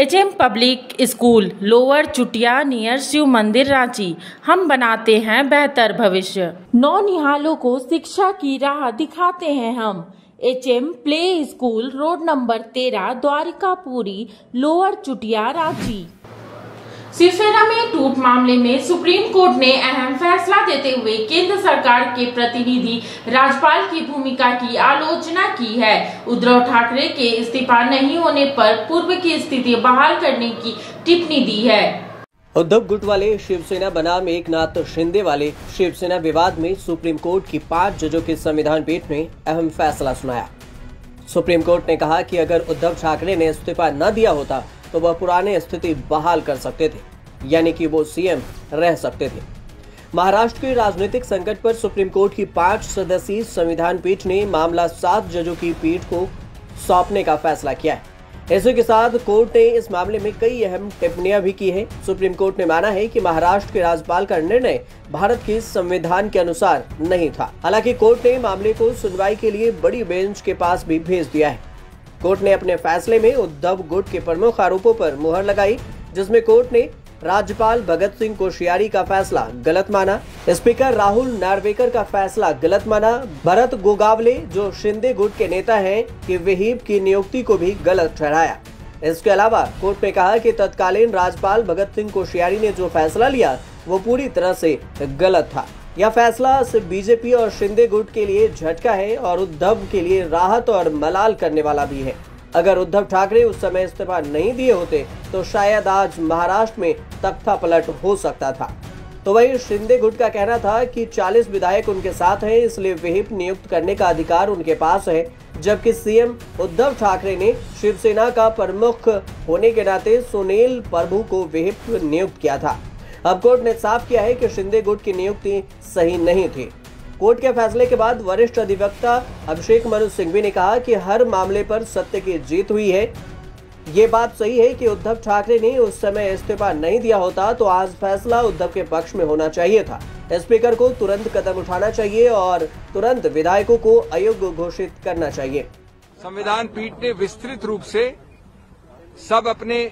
HM public school, lower Chutia, near Shiv Mandir, Ranchi. हम बनाते हैं बेहतर भविष्य। नौ निहालों को शिक्षा की राह दिखाते हैं हम। H M play school, road number तेरह, द्वारिकापुरी, लोअर चुटिया, रांची। शिवसेना में टूट मामले में सुप्रीम कोर्ट ने अहम फैसला देते हुए केंद्र सरकार के प्रतिनिधि राज्यपाल की भूमिका की आलोचना की है। उद्धव ठाकरे के इस्तीफा नहीं होने पर पूर्व की स्थिति बहाल करने की टिप्पणी दी है। उद्धव गुट वाले शिवसेना बनाम एक नाथ शिंदे वाले शिवसेना विवाद में सुप्रीम कोर्ट की पाँच जजों के संविधान पीठ ने अहम फैसला सुनाया। सुप्रीम कोर्ट ने कहा कि अगर उद्धव ठाकरे ने इस्तीफा न दिया होता तो वह पुराने स्थिति बहाल कर सकते थे, यानी कि वो सीएम रह सकते थे। महाराष्ट्र के राजनीतिक संकट पर सुप्रीम कोर्ट की पाँच सदस्यीय संविधान पीठ ने मामला सात जजों की पीठ को सौंपने का फैसला किया है। इसी के साथ कोर्ट ने इस मामले में कई अहम टिप्पणियाँ भी की है। सुप्रीम कोर्ट ने माना है कि महाराष्ट्र के राज्यपाल का निर्णय भारत के संविधान के अनुसार नहीं था। हालाँकि कोर्ट ने मामले को सुनवाई के लिए बड़ी बेंच के पास भी भेज दिया है। कोर्ट ने अपने फैसले में उद्धव गुट के प्रमुख आरोपों पर मुहर लगाई, जिसमें कोर्ट ने राज्यपाल भगत सिंह कोश्यारी का फैसला गलत माना, स्पीकर राहुल नार्वेकर का फैसला गलत माना, भरत गोगावले, जो शिंदे गुट के नेता हैं, कि विहीप की नियुक्ति को भी गलत ठहराया। इसके अलावा कोर्ट ने कहा कि तत्कालीन राज्यपाल भगत सिंह कोश्यारी ने जो फैसला लिया, वो पूरी तरह से गलत था। यह फैसला सिर्फ़ बीजेपी और शिंदे गुट के लिए झटका है और उद्धव के लिए राहत और मलाल करने वाला भी है। अगर उद्धव ठाकरे उस समय इस्तीफा नहीं दिए होते तो शायद आज महाराष्ट्र में तख्ता पलट हो सकता था। तो वही शिंदे गुट का कहना था कि 40 विधायक उनके साथ हैं, इसलिए विहिप नियुक्त करने का अधिकार उनके पास है, जबकि सीएम उद्धव ठाकरे ने शिवसेना का प्रमुख होने के नाते सुनील प्रभु को विहिप नियुक्त किया था। अब कोर्ट ने साफ़ किया है कि शिंदे गुट की नियुक्ति सही नहीं थी। कोर्ट के फैसले के बाद वरिष्ठ अधिवक्ता अभिषेक मनु सिंघवी ने कहा कि हर मामले पर सत्य की जीत हुई है। ये बात सही है कि उद्धव ठाकरे ने उस समय इस्तीफा नहीं दिया होता तो आज फैसला उद्धव के पक्ष में होना चाहिए था। स्पीकर को तुरंत कदम उठाना चाहिए और तुरंत विधायकों को अयोग्य घोषित करना चाहिए। संविधान पीठ ने विस्तृत रूप से सब अपने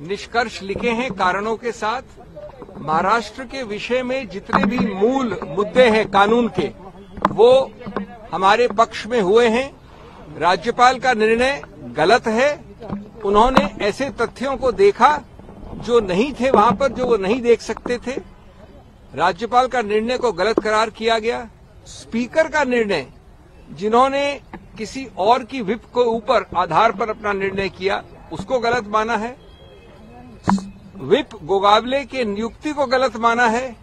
निष्कर्ष लिखे हैं कारणों के साथ। महाराष्ट्र के विषय में जितने भी मूल मुद्दे हैं कानून के, वो हमारे पक्ष में हुए हैं। राज्यपाल का निर्णय गलत है। उन्होंने ऐसे तथ्यों को देखा जो नहीं थे वहाँ पर, जो वो नहीं देख सकते थे। राज्यपाल का निर्णय को गलत करार किया गया। स्पीकर का निर्णय, जिन्होंने किसी और की विप को ऊपर आधार पर अपना निर्णय किया, उसको गलत माना है। विप गोगावले के नियुक्ति को गलत माना है।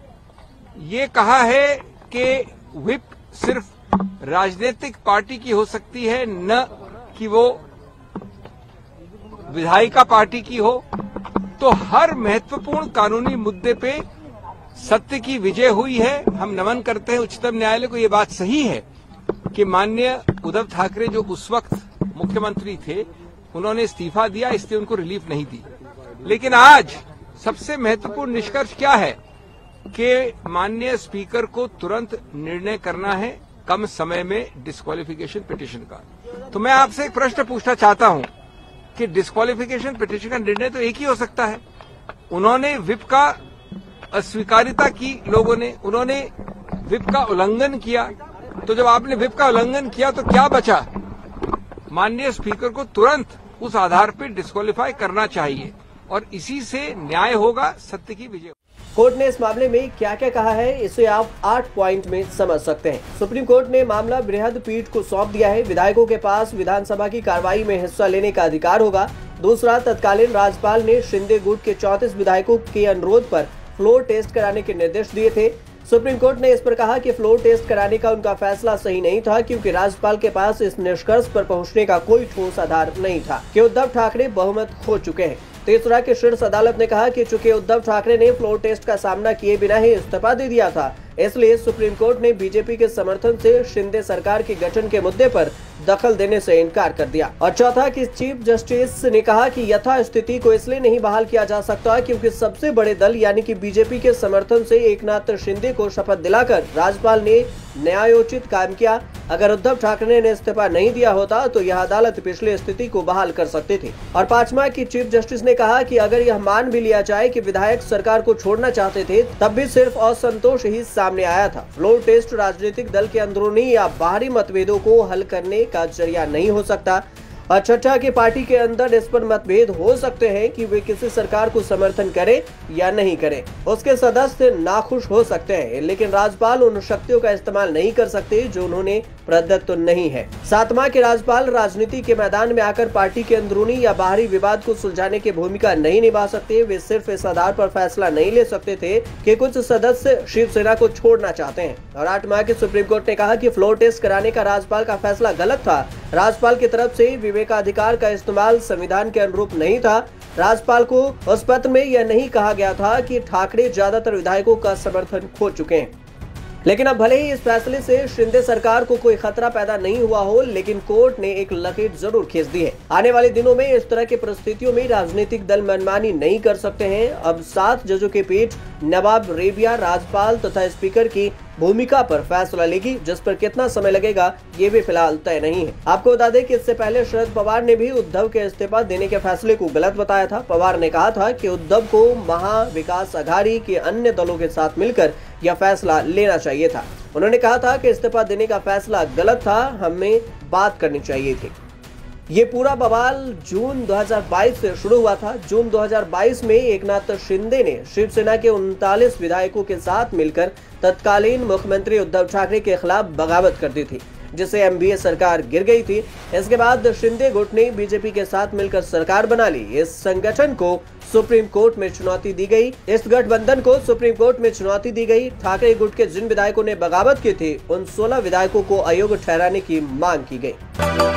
ये कहा है कि विप सिर्फ़ राजनीतिक पार्टी की हो सकती है, न कि वो विधायिका पार्टी की हो। तो हर महत्वपूर्ण कानूनी मुद्दे पे सत्य की विजय हुई है। हम नमन करते हैं, उच्चतम न्यायालय को ये बात सही है कि माननीय उद्धव ठाकरे जो उस वक्त मुख्यमंत्री थे, उन्होंने इस्तीफा दिया, इसलिए उनको रिलीफ नहीं दी। लेकिन आज सबसे महत्वपूर्ण निष्कर्ष क्या है कि माननीय स्पीकर को तुरंत निर्णय करना है कम समय में डिस्कालिफिकेशन पिटिशन का। तो मैं आपसे एक प्रश्न पूछना चाहता हूँ कि डिस्कालिफिकेशन पिटिशन का निर्णय तो एक ही हो सकता है। उन्होंने विप का अस्वीकारिता की लोगों ने, उन्होंने विप का उल्लंघन किया। तो जब आपने विप का उल्लंघन किया तो क्या बचा? माननीय स्पीकर को तुरंत उस आधार पर डिस्कालीफाई करना चाहिए। और इसी से न्याय होगा, सत्य की विजय कोर्ट ने इस मामले में क्या क्या कहा है, इसे आप आठ पॉइंट में समझ सकते हैं। सुप्रीम कोर्ट ने मामला बृहद पीठ को सौंप दिया है। विधायकों के पास विधानसभा की कार्रवाई में हिस्सा लेने का अधिकार होगा। दूसरा, तत्कालीन राज्यपाल ने शिंदे गुट के चौतीस विधायकों के अनुरोध पर फ्लोर टेस्ट कराने के निर्देश दिए थे। सुप्रीम कोर्ट ने इस पर कहा कि फ्लोर टेस्ट कराने का उनका फैसला सही नहीं था, क्योंकि राज्यपाल के पास इस निष्कर्ष पर पहुँचने का कोई ठोस आधार नहीं था। कि उद्धव ठाकरे बहुमत खो चुके हैं। तीसरा की शीर्ष अदालत ने कहा कि चूँकि उद्धव ठाकरे ने फ्लोर टेस्ट का सामना किए बिना ही इस्तीफा दे दिया था। इसलिए सुप्रीम कोर्ट ने बीजेपी के समर्थन से शिंदे सरकार के गठन के मुद्दे पर दखल देने से इनकार कर दिया। और चौथा कि चीफ जस्टिस ने कहा कि यथा स्थिति को इसलिए नहीं बहाल किया जा सकता क्योंकि सबसे बड़े दल यानी कि बीजेपी के समर्थन से एकनाथ शिंदे को शपथ दिलाकर राज्यपाल ने न्यायोचित काम किया। अगर उद्धव ठाकरे ने इस्तीफा नहीं दिया होता तो यह अदालत पिछले स्थिति को बहाल कर सकती थी। और पांचवा की चीफ जस्टिस ने कहा कि अगर यह मान भी लिया जाए कि विधायक सरकार को छोड़ना चाहते थे, तब भी सिर्फ़ असंतोष ही सामने आया था। फ्लोर टेस्ट राजनीतिक दल के अंदरूनी या बाहरी मतभेदों को हल करने का ज़रिया नहीं हो सकता। और छठा की पार्टी के अंदर इस पर मतभेद हो सकते हैं कि वे किसी सरकार को समर्थन करें या नहीं करें। उसके सदस्य नाखुश हो सकते हैं, लेकिन राज्यपाल उन शक्तियों का इस्तेमाल नहीं कर सकते जो उन्होंने प्रदत्त नहीं है। सातवा के राज्यपाल राजनीति के मैदान में आकर पार्टी के अंदरूनी या बाहरी विवाद को सुलझाने की भूमिका नहीं निभा सकते। वे सिर्फ़ इस आधार पर फैसला नहीं ले सकते थे कि कुछ सदस्य शिवसेना को छोड़ना चाहते हैं। और आठ माह के सुप्रीम कोर्ट ने कहा कि फ्लोर टेस्ट कराने का राज्यपाल का फैसला गलत था राज्यपाल की तरफ़ से विवेकाधिकार का इस्तेमाल संविधान के अनुरूप नहीं था। राज्यपाल को उस पत्र में यह नहीं कहा गया था कि ठाकरे ज़्यादातर विधायकों का समर्थन खो चुके हैं। लेकिन अब भले ही इस फैसले से शिंदे सरकार को कोई खतरा पैदा नहीं हुआ हो, लेकिन कोर्ट ने एक लकीर ज़रूर खींच दी है। आने वाले दिनों में इस तरह की परिस्थितियों में राजनीतिक दल मनमानी नहीं कर सकते हैं। अब सात जजों के पीठ नवाब रेबिया राज्यपाल तथा स्पीकर की भूमिका पर फैसला लेगी, जिस पर कितना समय लगेगा, ये भी फ़िलहाल तय नहीं है। आपको बता दें कि इससे पहले शरद पवार ने भी उद्धव के इस्तीफा देने के फैसले को गलत बताया था। पवार ने कहा था कि उद्धव को महा विकास अघाड़ी के अन्य दलों के साथ मिलकर यह फैसला लेना चाहिए था। उन्होंने कहा था कि इस्तीफा देने का फैसला गलत था, हमें बात करनी चाहिए थी। ये पूरा बवाल जून 2022 से शुरू हुआ था। जून 2022 में एकनाथ शिंदे ने शिवसेना के उनतालीस विधायकों के साथ मिलकर तत्कालीन मुख्यमंत्री उद्धव ठाकरे के खिलाफ बगावत कर दी थी जिसे एमबीए सरकार गिर गई थी। इसके बाद शिंदे गुट ने बीजेपी के साथ मिलकर सरकार बना ली। इस संगठन को सुप्रीम कोर्ट में चुनौती दी गई। इस गठबंधन को सुप्रीम कोर्ट में चुनौती दी गई। ठाकरे गुट के जिन विधायकों ने बगावत की थी, उन 16 विधायकों को अयोग्य ठहराने की मांग की गई।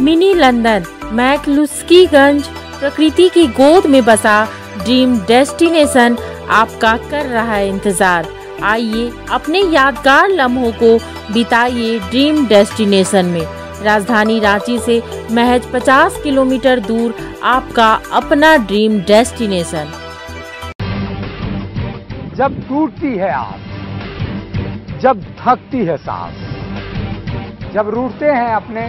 मिनी लंदन, मैकलुस्कीगंज, प्रकृति की गोद में बसा ड्रीम डेस्टिनेशन आपका कर रहा है इंतज़ार। आइए अपने यादगार लम्हों को बिताइए ड्रीम डेस्टिनेशन में। राजधानी रांची से महज 50 किलोमीटर दूर आपका अपना ड्रीम डेस्टिनेशन। जब टूटती है आप जब थकती है सांस, जब रूठते हैं अपने